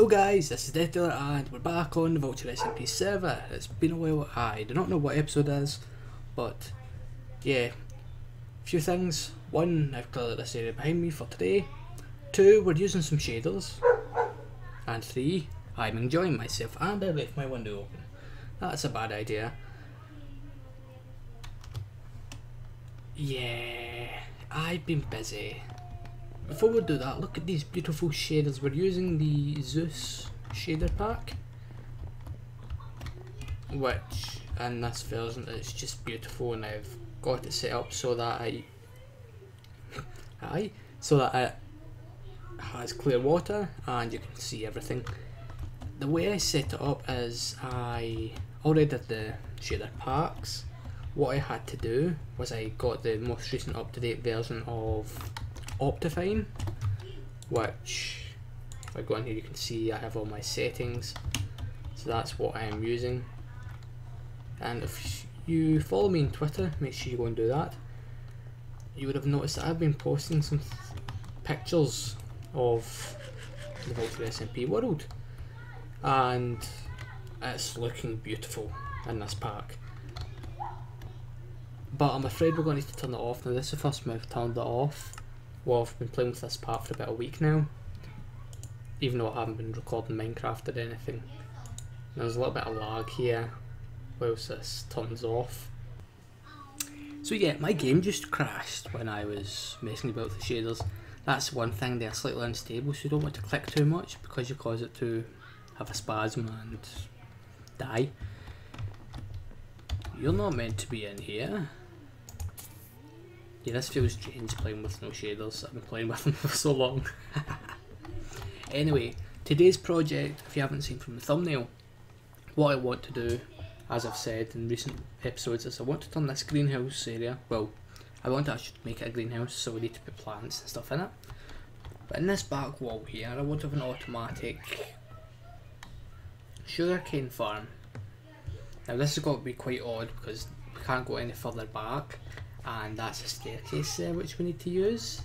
Hello guys, this is Deathdealer and we're back on the VultureSMP server. It's been a while, I do not know what episode is, but yeah, a few things. One, I've cleared this area behind me for today. Two, we're using some shaders. And three, I'm enjoying myself and I left my window open. That's a bad idea. Yeah, I've been busy. Before we do that, look at these beautiful shaders. We're using the Zeus shader pack, which in this version is just beautiful, and I've got it set up so that I, aye, so that it has clear water and you can see everything. The way I set it up is I already did the shader packs. What I had to do was I got the most recent up-to-date version of Optifine, which if I go in here you can see I have all my settings. So that's what I am using. And if you follow me on Twitter, make sure you go and do that. You would have noticed that I've been posting some pictures of the VultureSMP world. And it's looking beautiful in this park. But I'm afraid we're going to need to turn it off. Now this is the first time I've turned it off well, I've been playing with this part for about a week now, even though I haven't been recording Minecraft or anything. There's a little bit of lag here whilst this turns off. So yeah, my game just crashed when I was messing about with the shaders. That's one thing, they're slightly unstable, so you don't want to click too much because you cause it to have a spasm and die. You're not meant to be in here. Yeah, this feels strange playing with no shaders. I've been playing with them for so long. anyway, today's project, if you haven't seen from the thumbnail, what I want to do, as I've said in recent episodes, is I want to turn this greenhouse area, well, I want to actually make it a greenhouse, so we need to put plants and stuff in it. But in this back wall here, I want to have an automatic sugarcane farm. Now this has got to be quite odd because we can't go any further back and that's a staircase there which we need to use.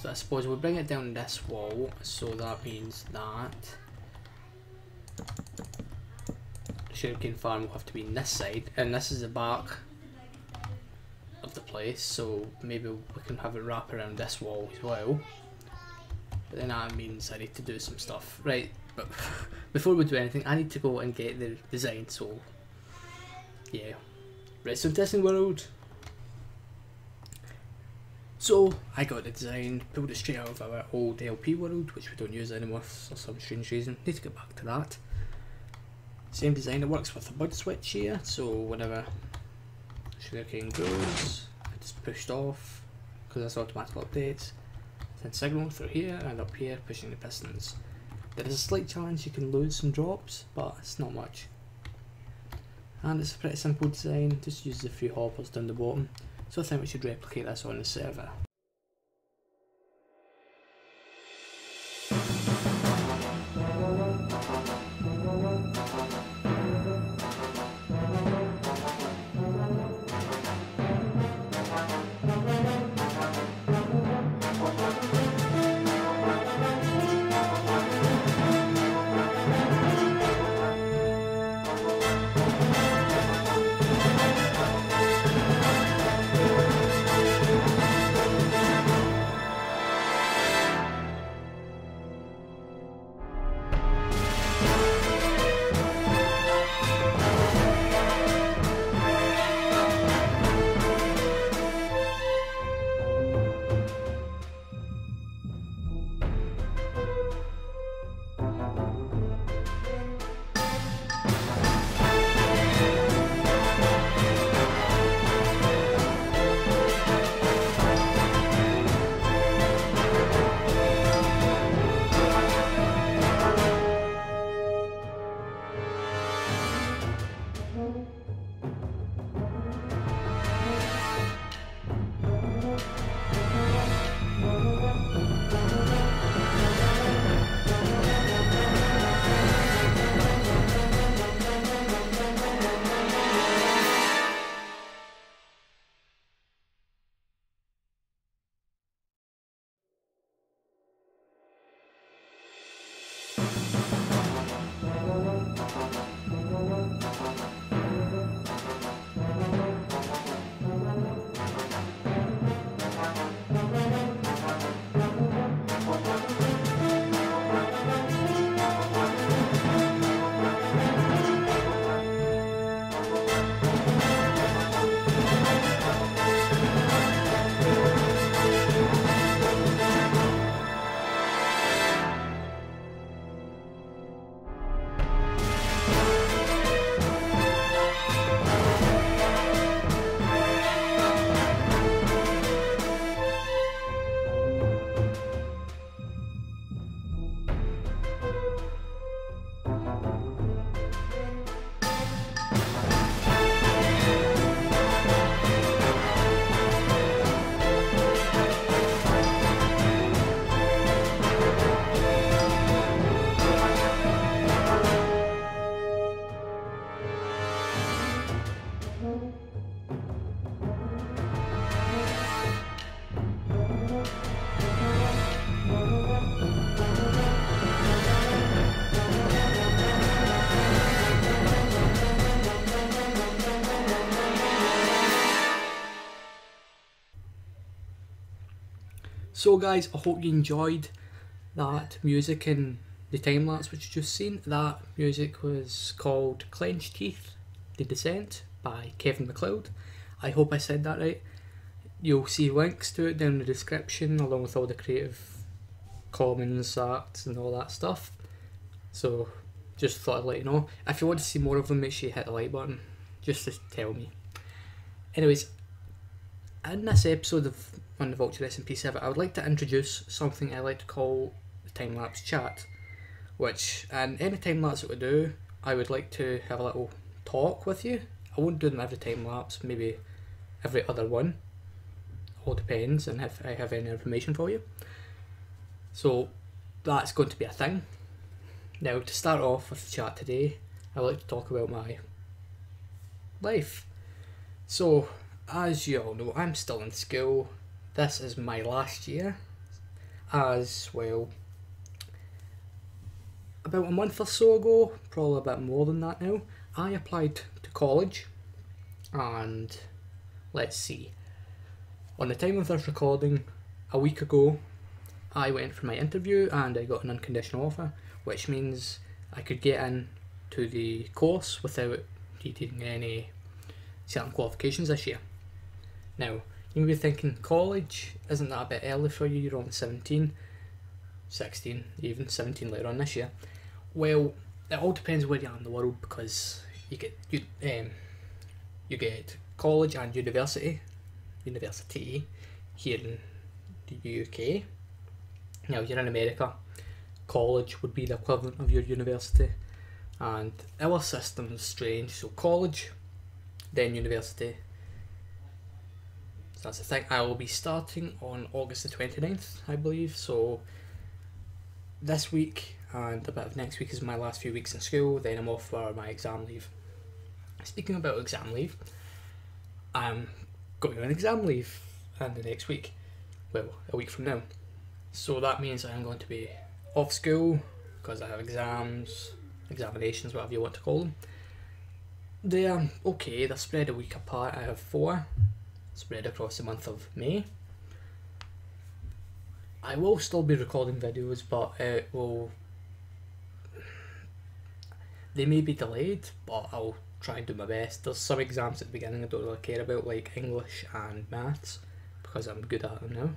So I suppose we'll bring it down this wall, so that means that sugarcane farm will have to be in this side, and this is the back of the place, so maybe we can have it wrap around this wall as well. But then that means I need to do some stuff. Right, but before we do anything, I need to go and get the design, so yeah, Redstone Testing World. So I got the design, pulled it straight out of our old LP world, which we don't use anymore for some strange reason. Need to get back to that. Same design, it works with the bud switch here, so whenever sugarcane grows, just pushed off, because that's automatic updates. Then signal through here and up here, pushing the pistons. There is a slight chance you can lose some drops, but it's not much and it's a pretty simple design, just uses a few hoppers down the bottom, so I think we should replicate this on the server. So guys, I hope you enjoyed that music in the time lapse which you just seen. That music was called Clenched Teeth, The Descent by Kevin MacLeod. I hope I said that right. You'll see links to it down in the description along with all the creative commons acts and all that stuff. So just thought I'd let you know. If you want to see more of them, make sure you hit the like button just to tell me. Anyways, in this episode of on the VultureSMP server, I would like to introduce something I like to call the time lapse chat, which and any time lapse that we do, I would like to have a little talk with you. I won't do them every time lapse, maybe every other one all depends and if I have any information for you. So that's going to be a thing. Now to start off with the chat today, I would like to talk about my life. So as you all know, I'm still in school. This is my last year as well. About a month or so ago, probably a bit more than that now, I applied to college and let's see, on the time of this recording, a week ago, I went for my interview and I got an unconditional offer, which means I could get in to the course without needing any certain qualifications this year. Now, you may be thinking, college, isn't that a bit early for you? You're only 17, 16, even 17 later on this year. Well, it all depends where you are in the world because you get you um, you get college and university university here in the UK. Now you're in America, college would be the equivalent of your university, and our system is strange. So college, then university. That's the thing. I will be starting on August the 29th, I believe. So this week and a bit of next week is my last few weeks in school. Then I'm off for my exam leave. Speaking about exam leave, I'm going on exam leave and the next week, well, a week from now. So that means I'm going to be off school because I have exams, examinations, whatever you want to call them. They're okay, they're spread a week apart. I have four spread across the month of May. I will still be recording videos, but it will. They may be delayed, but I'll try and do my best. There's some exams at the beginning I don't really care about, like English and maths, because I'm good at them now.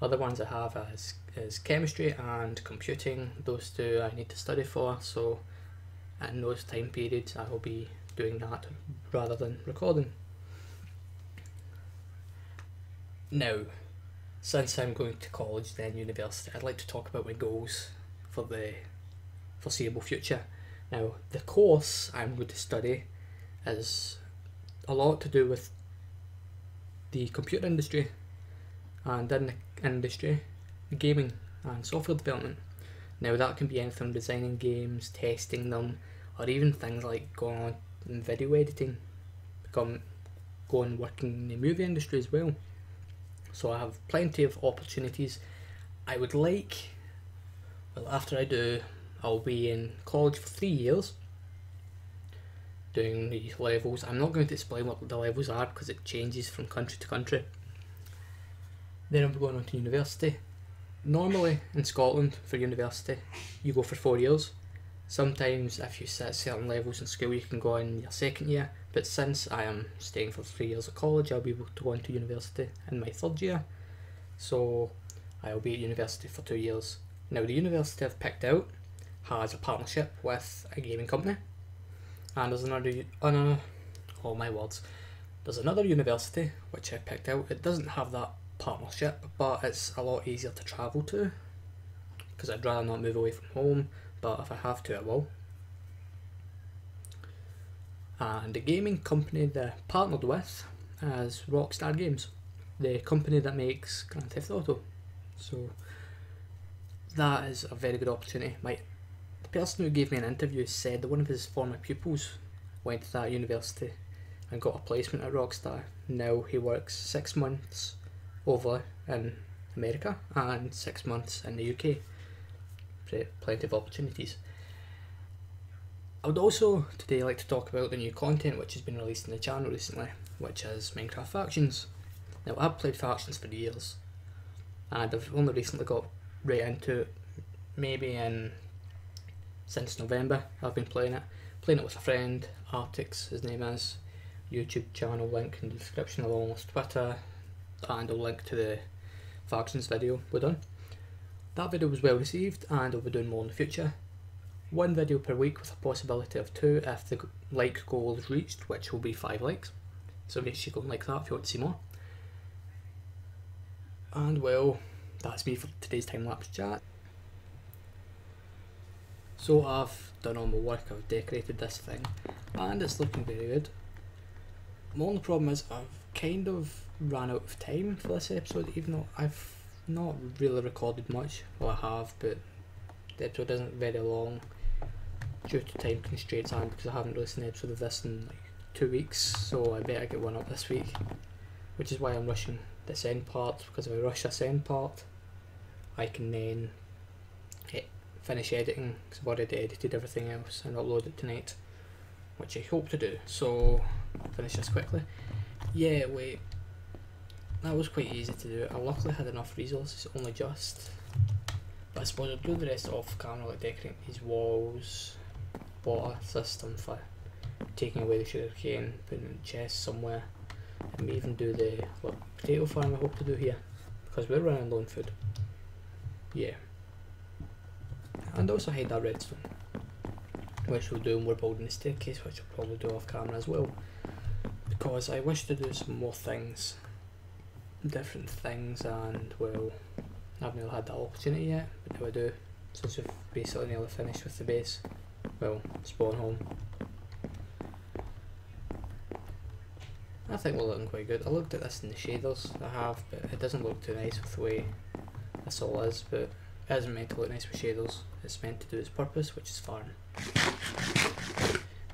Other ones I have is, is chemistry and computing. Those two I need to study for, so in those time periods I will be doing that rather than recording. Now, since I'm going to college then university, I'd like to talk about my goals for the foreseeable future. Now, the course I'm going to study is a lot to do with the computer industry and in the industry, gaming and software development. Now, that can be anything from designing games, testing them, or even things like going on video editing, become going working in the movie industry as well. So I have plenty of opportunities. I would like, well, after I do I'll be in college for three years doing these levels. I'm not going to explain what the levels are because it changes from country to country. Then I'm going on to university. Normally in Scotland for university, you go for four years. Sometimes if you set certain levels in school, you can go in your second year. But since I am staying for three years at college, I'll be able to go into university in my third year. So I'll be at university for two years. Now the university I've picked out has a partnership with a gaming company, and there's another, oh my words, there's another university which I've picked out. It doesn't have that partnership, but it's a lot easier to travel to because I'd rather not move away from home. But if I have to, I will. And the gaming company they're partnered with is Rockstar Games, the company that makes Grand Theft Auto. So that is a very good opportunity. My the person who gave me an interview said that one of his former pupils went to that university and got a placement at Rockstar. Now he works six months over in America and six months in the UK. Plenty of opportunities. I would also today like to talk about the new content which has been released in the channel recently, which is Minecraft Factions. Now I've played Factions for years, and I've only recently got right into it. Maybe in since November I've been playing it. Playing it with a friend, Artiicz his name is. YouTube channel link in the description along with Twitter and a link to the factions video we're done. That video was well received and I'll be doing more in the future. One video per week with a possibility of two if the like goal is reached, which will be five likes. So make sure you go and like that if you want to see more. And well, that's me for today's time lapse chat. So I've done all my work, I've decorated this thing, and it's looking very good. My only problem is I've kind of ran out of time for this episode, even though I've not really recorded much. Well, I have, but the episode isn't very long due to time constraints and because I haven't released an episode of this in like two weeks, so I better get one up this week. Which is why I'm rushing this end part, because if I rush this end part, I can then hit finish editing, because I've already edited everything else and upload it tonight, which I hope to do. So, finish this quickly. Yeah, wait. That was quite easy to do. I luckily had enough resources, only just. But I suppose I'll do the rest off camera, like decorating these walls, water system for taking away the sugar cane, putting it in the chest somewhere, and we even do the potato farm I hope to do here, because we're running low on food. Yeah. And also hide that redstone, which we'll do, and we're building the staircase, which I'll probably do off camera as well, because I wish to do some more things, different things, and well, I haven't really had that opportunity yet, but now I do, since we've basically nearly finished with the base, well, spawn home. I think we're looking quite good. I looked at this in the shaders I have, but it doesn't look too nice with the way this all is, but it isn't meant to look nice with shaders. It's meant to do its purpose, which is farm.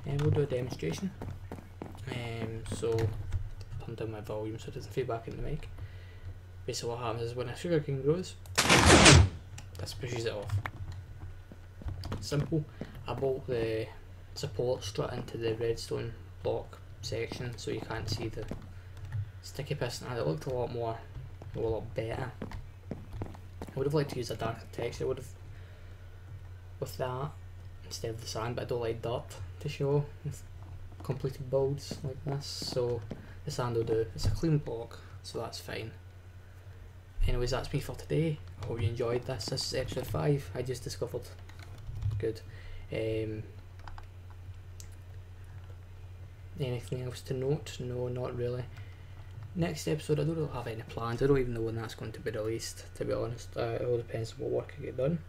And we'll do a demonstration. Um, so, turn down my volume so it doesn't feedback in the mic. Basically what happens is when a sugar cane grows, this pushes it off. Simple. I bolt the support strut into the redstone block section so you can't see the sticky piston and it looked a lot more a lot better. I would have liked to use a darker texture, would have with that instead of the sand, but I don't like dirt to show with completed builds like this, so the sand will do. It's a clean block, so that's fine. Anyways, that's me for today. I hope you enjoyed this. This is episode 5 I just discovered. Good. Um, anything else to note? No, not really. Next episode, I don't really have any plans. I don't even know when that's going to be released, to be honest. Uh, it all depends on what work I get done.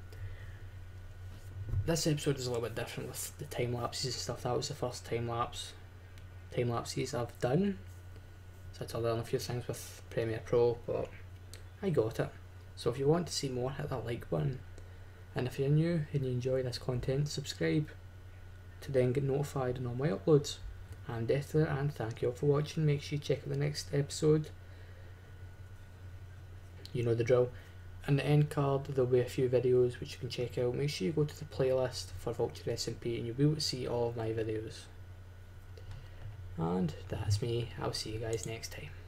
This episode is a little bit different with the time lapses and stuff. That was the first time lapse time lapses I've done. So I had to learn a few things with Premiere Pro, but I got it. So if you want to see more, hit that like button. And if you're new and you enjoy this content, subscribe to then get notified on all my uploads. I'm Deathdealer and thank you all for watching. Make sure you check out the next episode. You know the drill. In the end card there'll be a few videos which you can check out. Make sure you go to the playlist for VultureSMP and you'll be able to see all of my videos. And that's me. I'll see you guys next time.